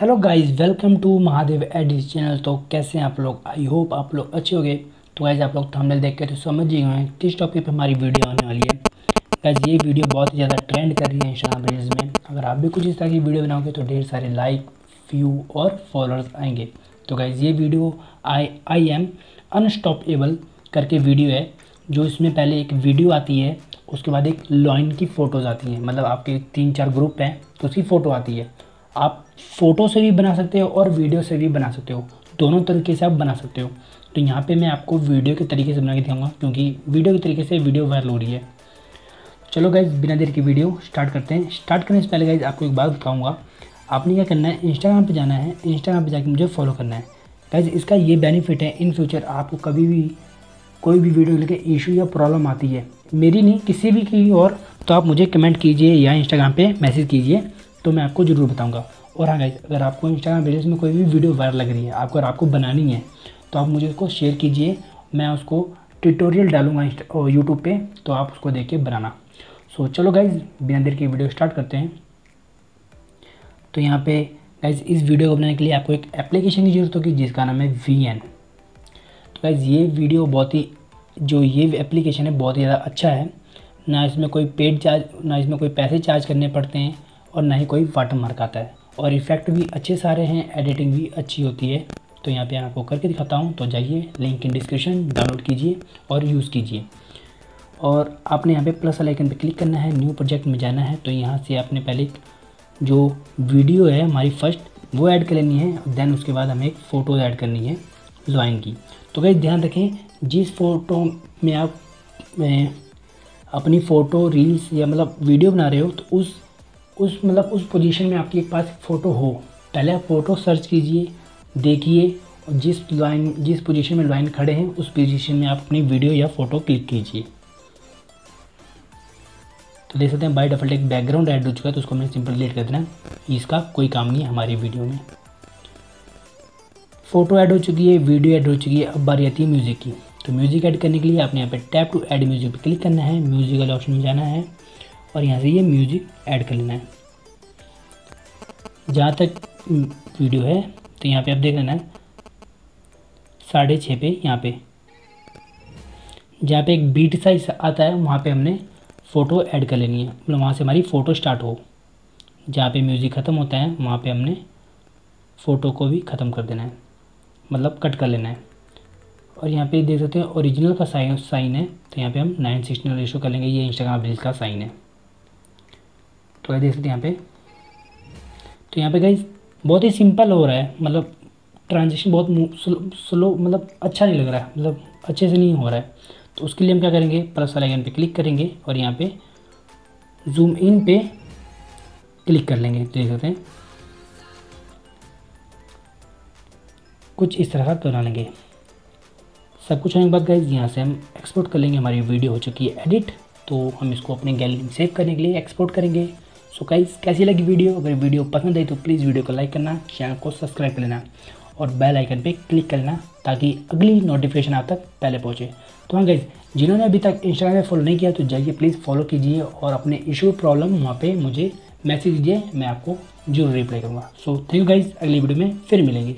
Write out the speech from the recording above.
Hello guys welcome to Mahadev edits channel तो कैसे हैं आप लोग? आई होप आप लोग अच्छे हो गए तो गाइज़ आप लोग थंबनेल देख के तो समझ ही गए किस टॉपिक पे हमारी वीडियो आने वाली है। गाइज़ ये वीडियो बहुत ही ज़्यादा ट्रेंड कर रही है इंस्टाग्राम रील्स में। अगर आप भी कुछ इस तरह की वीडियो बनाओगे तो ढेर सारे लाइक व्यू और फॉलोअर्स आएँगे। तो गाइज़ ये video I I am unstoppable करके वीडियो है, जो इसमें पहले एक वीडियो आती है, उसके बाद एक लॉइन की फ़ोटोज़ आती हैं। मतलब आपके तीन चार ग्रुप हैं तो उसकी फ़ोटो आती है। आप फ़ोटो से भी बना सकते हो और वीडियो से भी बना सकते हो। दोनों तरीके से आप बना सकते हो। तो यहाँ पे मैं आपको वीडियो के तरीके से बना के दिखाऊँगा, क्योंकि वीडियो के तरीके से वीडियो वायरल हो रही है। चलो गाइज़ बिना देर की वीडियो स्टार्ट करते हैं। स्टार्ट करने से पहले गाइज़ आपको एक बात बताऊँगा। आपने क्या करना है? इंस्टाग्राम पर जाना है। इंस्टाग्राम पर जाकर मुझे फॉलो करना है। गाइज़ इसका ये बेनिफिट है इन फ्यूचर आपको कभी भी, कोई भी वीडियो लेके इशू या प्रॉब्लम आती है। मेरी नहीं, किसी भी की और तो आप मुझे कमेंट कीजिए या इंस्टाग्राम पे मैसेज कीजिए। तो मैं आपको ज़रूर बताऊँगा। और हाँ गाइज़ अगर आपको इंस्टाग्राम वीडियोस में कोई भी वीडियो वायरल लग रही है आपको अगर आपको बनानी है तो आप मुझे उसको शेयर कीजिए। मैं उसको ट्यूटोरियल डालूँगा यूट्यूब पे तो आप उसको देख के बनाना। सो so, चलो गाइज़ बिना देर की वीडियो स्टार्ट करते हैं। तो यहाँ पे गाइज़ इस वीडियो को बनाने के लिए आपको एक एप्लीकेशन की ज़रूरत होगी जिसका नाम है वी एन तो गाइज़ ये वीडियो बहुत ही जो ये एप्लीकेशन है बहुत ही ज़्यादा अच्छा है। ना इसमें कोई पेड चार्ज ना इसमें कोई पैसे चार्ज करने पड़ते हैं। और ना ही कोई वाटर मार्क आता है। और इफ़ेक्ट भी अच्छे सारे हैं एडिटिंग भी अच्छी होती है। तो यहाँ पे आपको करके दिखाता हूँ तो जाइए लिंक इन डिस्क्रिप्शन डाउनलोड कीजिए और यूज़ कीजिए। और आपने यहाँ पे प्लस आइकन पे क्लिक करना है न्यू प्रोजेक्ट में जाना है तो यहाँ से आपने पहले जो वीडियो है हमारी फ़र्स्ट वो ऐड कर लेनी है देन उसके बाद हमें एक फ़ोटो ऐड करनी है ड्राइंग की। तो कहीं ध्यान रखें, जिस फ़ोटो में आप अपनी फ़ोटो रील्स या मतलब वीडियो बना रहे हो तो उस उस मतलब उस पोजीशन में आपके पास फ़ोटो हो। पहले आप फ़ोटो सर्च कीजिए, देखिए और जिस लाइन जिस पोजीशन में लाइन खड़े हैं, उस पोजीशन में आप अपनी वीडियो या फ़ोटो क्लिक कीजिए। तो देख सकते हैं बाई डिफ़ॉल्ट एक बैकग्राउंड ऐड हो चुका है तो उसको मैंने सिंपल डिलीट कर देना इसका कोई काम नहीं है हमारी वीडियो में। फ़ोटो ऐड हो चुकी है वीडियो ऐड हो चुकी है, अब बारी आती है म्यूज़िक की। तो म्यूज़िक ऐड करने के लिए आपने यहाँ पे टैप टू ऐड म्यूज़िक पे क्लिक करना है। म्यूज़िक वाले ऑप्शन में जाना है। और यहाँ से ये म्यूज़िक ऐड कर लेना है। जहाँ तक वीडियो है तो यहाँ पे आप देख लेना है। साढ़े छः पे यहाँ पे। जहाँ पे एक बीट साइज़ आता है, वहाँ पे हमने फ़ोटो ऐड कर लेनी है। मतलब वहाँ से हमारी फ़ोटो स्टार्ट हो। जहाँ पे म्यूज़िक ख़त्म होता है, वहाँ पे हमने फ़ोटो को भी ख़त्म कर देना है। मतलब कट कर लेना है। और यहाँ पे देख सकते हैं ओरिजिनल का साइन साइन है तो यहाँ पे हम नाइन सिक्सटीन रेशो कर लेंगे। ये इंस्टाग्राम रील्स का साइन है। तो देख सकते हैं यहाँ पे। तो यहाँ पे गाइज़ बहुत ही सिंपल हो रहा है मतलब ट्रांजेक्शन बहुत स्लो मतलब अच्छा नहीं लग रहा है मतलब अच्छे से नहीं हो रहा है। तो उसके लिए हम क्या करेंगे प्लस वाले आइकन पे क्लिक करेंगे और यहाँ पे जूम इन पे क्लिक कर लेंगे तो देख सकते हैं। कुछ इस तरह का बना लेंगे। सब कुछ होने के बाद गाइज़ यहाँ से हम एक्सपोर्ट कर लेंगे, हमारी वीडियो हो चुकी है एडिट तो हम इसको अपने गैलरी में सेव करने के लिए एक्सपोर्ट करेंगे। सो गाइस कैसी लगी वीडियो? अगर वीडियो पसंद आई तो प्लीज़ वीडियो को लाइक करना चैनल को सब्सक्राइब कर लेना और बेल आइकन पे क्लिक कर लेना ताकि अगली नोटिफिकेशन आप तक पहले पहुँचे। तो हाँ गाइज़ जिन्होंने अभी तक इंस्टाग्राम में फॉलो नहीं किया तो जाइए प्लीज़ फॉलो कीजिए और अपने इशू प्रॉब्लम वहाँ पर मुझे मैसेज दीजिए, मैं आपको ज़रूर रिप्लाई करूँगा। सो थैंक यू गाइज़ अगली वीडियो में फिर मिलेंगे।